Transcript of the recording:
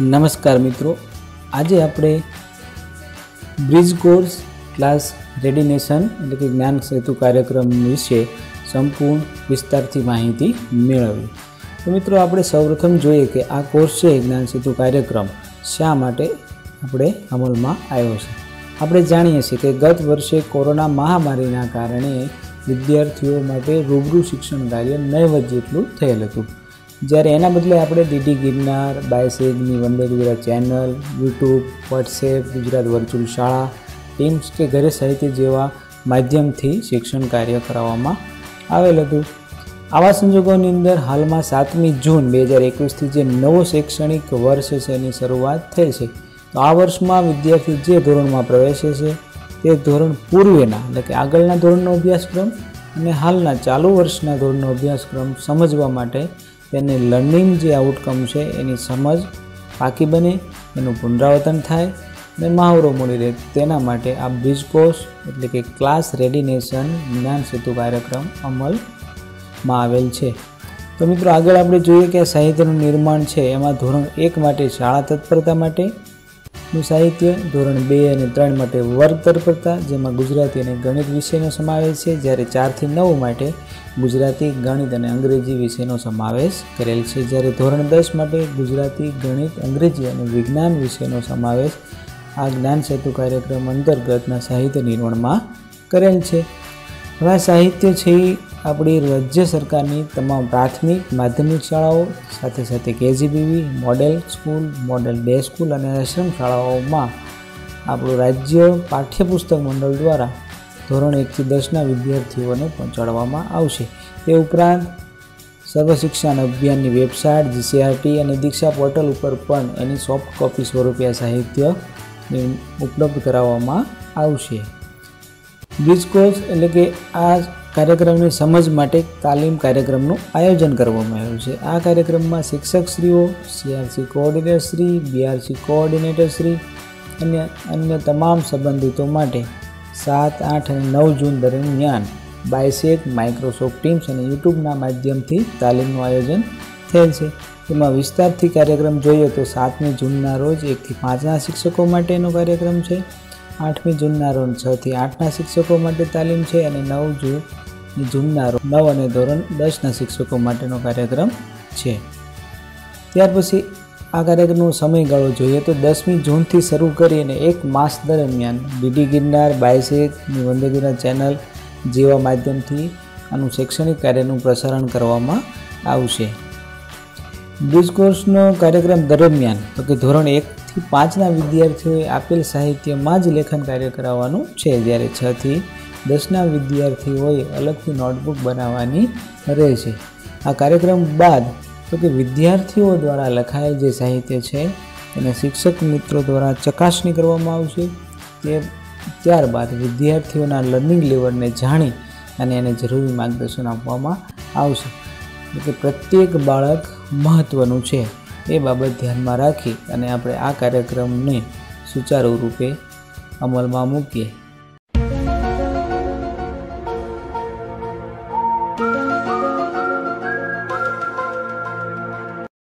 નમસ્કાર મિત્રો. આજે આપણે બ્રિજ કોર્સ ક્લાસ રેડિનેશન એટલે કે જ્ઞાન સેતુ કાર્યક્રમ વિશે સંપૂર્ણ વિસ્તારથી માહિતી મેળવી. તો મિત્રો, આપણે સૌપ્રથમ જોઈએ કે આ કોર્સ છે જ્ઞાન સેતુ કાર્યક્રમ. શા માટે આપણે અમલમાં આવ્યો છે? આપણે જાણીએ છીએ કે ગત વર્ષે કોરોના મહામારીના કારણે વિદ્યાર્થીઓ માટે રૂબરૂ શિક્ષણ કાર્ય નહીવત જેટલું થયેલ હતું. જ્યારે એના બદલે આપણે DD Girnar બાયસેગની Vande Gujarat channel, YouTube, WhatsApp, Gujarat virtual શાળા, ટીમ્સ કે ઘરે સાહિત્ય જેવા માધ્યમથી શિક્ષણ કાર્ય કરાવવામાં આવેલ હતું. આવા સંજોગોની અંદર હાલમાં સાતમી જૂન બે હજાર એકવીસથી જે નવો શૈક્ષણિક વર્ષ છે એની શરૂઆત થઈ છે. તો આ વર્ષમાં વિદ્યાર્થી જે ધોરણમાં પ્રવેશે છે તે ધોરણ પૂર્વેના, એટલે કે આગળના ધોરણનો અભ્યાસક્રમ અને હાલના ચાલુ વર્ષના ધોરણનો અભ્યાસક્રમ સમજવા માટે તેને લર્નિંગ જે આઉટકમ છે એની સમજ પાકી બને, એનું પુનરાવર્તન થાય અને મહાવરો મળી રહે. તેના માટે આ બ્રિજ કોર્સ એટલે કે ક્લાસ રેડિનેશન જ્ઞાન સેતુ કાર્યક્રમ અમલમાં આવેલ છે. તો મિત્રો આગળ આપણે જોઈએ કે સાહિત્યનું નિર્માણ છે. એમાં ધોરણ એક માટે, શાળા તત્પરતા માટે નું સાહિત્ય ધોરણ બે અને ત્રણ માટે વર્ગ તત્પરતા જેમાં ગુજરાતી અને ગણિત વિષયનો સમાવેશ છે, જ્યારે ચારથી નવ માટે ગુજરાતી, ગણિત અને અંગ્રેજી વિષયનો સમાવેશ કરેલ છે. જ્યારે ધોરણ દસ માટે ગુજરાતી, ગણિત, અંગ્રેજી અને વિજ્ઞાન વિષયનો સમાવેશ આ જ્ઞાન સેતુ કાર્યક્રમ અંતર્ગતના સાહિત્ય નિર્માણમાં કરેલ છે. હવે સાહિત્ય છે આપણી રાજ્ય સરકારની તમામ પ્રાથમિક માધ્યમિક શાળાઓ, સાથે સાથે KGBV, model school, model day school અને આશ્રમ શાળાઓમાં આપણું રાજ્ય પાઠ્યપુસ્તક મંડળ દ્વારા ધોરણ એકથી દસના વિદ્યાર્થીઓને પહોંચાડવામાં આવશે. તે ઉપરાંત સર્વ શિક્ષણ અભિયાનની વેબસાઇટ, જીસીઆરટી અને દીક્ષા પોર્ટલ ઉપર પણ એની સોફ્ટ કોપી સ્વરૂપે સાહિત્ય ઉપલબ્ધ કરાવવામાં આવશે. બ્રિજ કોર્સ એટલે કે આ કાર્યક્રમની સમજ માટે તાલીમ કાર્યક્રમનું આયોજન કરવામાં આવ્યું છે. આ કાર્યક્રમમાં શિક્ષકશ્રીઓ, સીઆરસી કોઓર્ડિનેટરશ્રી, બીઆરસી કોઓર્ડિનેટરશ્રી અને અન્ય તમામ સંબંધિતો માટે સાત, આઠ અને નવ જૂન દરમિયાન બાયસેક માઇક્રોસોફ્ટ ટીમ્સ અને યુટ્યુબના માધ્યમથી તાલીમનું આયોજન થયેલ છે. તેમાં વિસ્તારથી કાર્યક્રમ જોઈએ તો સાતમી જૂનના રોજ એકથી પાંચના શિક્ષકો માટેનો કાર્યક્રમ છે. આઠમી જૂનના રોજ છથી આઠના શિક્ષકો માટે તાલીમ છે અને નવ જૂન રોજ નવ અને ધોરણ દસના શિક્ષકો માટેનો કાર્યક્રમ છે. ત્યાર પછી આ કાર્યક્રમનો સમયગાળો જોઈએ તો દસમી જૂનથી શરૂ કરીને એક માસ દરમિયાન બીડી ગિરનાર બાયસેક વંદે ચેનલ જેવા માધ્યમથી આનું શૈક્ષણિક કાર્યનું પ્રસારણ કરવામાં આવશે. બ્રિજ કોર્સનો કાર્યક્રમ દરમિયાન, તો કે ધોરણ એકથી પાંચના વિદ્યાર્થીઓએ આપેલ સાહિત્યમાં જ લેખન કાર્ય કરાવવાનું છે. જ્યારે છથી દસના વિદ્યાર્થીઓએ અલગથી નોટબુક બનાવવાની રહેશે આ કાર્યક્રમ બાદ તો કે વિદ્યાર્થીઓ દ્વારા લખાયેલ જે સાહિત્ય છે એને શિક્ષક મિત્રો દ્વારા ચકાસણી કરવામાં આવશે. તે ત્યારબાદ વિદ્યાર્થીઓના લર્નિંગ લેવલને જાણી અને એને જરૂરી માર્ગદર્શન આપવામાં આવશે. એટલે પ્રત્યેક બાળક મહત્ત્વનું છે. એ બાબત ધ્યાનમાં રાખી અને આપણે આ કાર્યક્રમને સુચારુ રૂપે અમલમાં મૂકીએ.